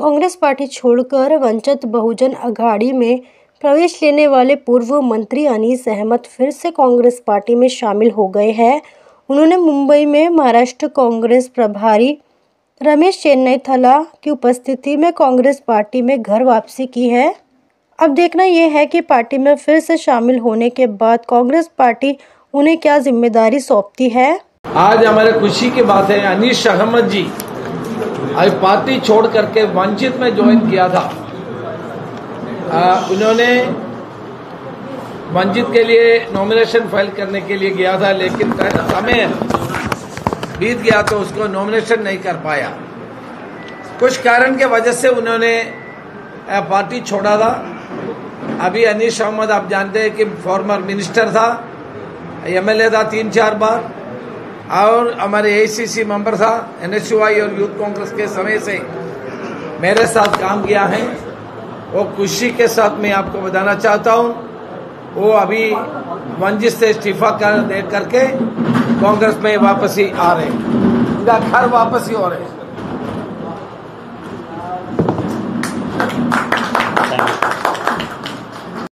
Congress party छोड़कर वंचित बहुजन अघाड़ी में प्रवेश लेने वाले पूर्व मंत्री अनीस अहमद फिर से कांग्रेस पार्टी में शामिल हो गए हैं। उन्होंने मुंबई में महाराष्ट्र कांग्रेस प्रभारी रमेश चेन्नई थला की उपस्थिति में कांग्रेस पार्टी में घर वापसी की है। अब देखना यह है कि पार्टी में फिर से शामिल होने के बाद कांग्रेस पार्टी उन्हें क्या ज़िम्मेदारी सौंपती है? आज हमारे खुशी की बात है अनीश अहमद जी। आज पार्टी छोड़ करके वंचित में ज्वाइन किया था। आ, उन्होंने वंचित के लिए नॉमिनेशन फ़ाइल करने के लिए गया था लेकिन समय बीत गया तो उसको नॉमिनेशन नहीं कर पाया। कुछ कारण के वजह से उन्होंने पार्टी छोड़ा था। अभी अनीश अहमद आप जानते हैं कि फॉर्मर मिनिस्टर था एमएलए था तीन चार बार। और हमारे एसीसी मेंबर था एनएसयूआई और यूथ कांग्रेस के समय से मेरे साथ काम किया है। वो खुशी के साथ मैं आपको बताना चाहता हूँ। वो अभी मंजिश से इस्तीफा कर, दे करके कांग्रेस में वापसी आ रहे हैं। घर वापसी हो रहे हैं।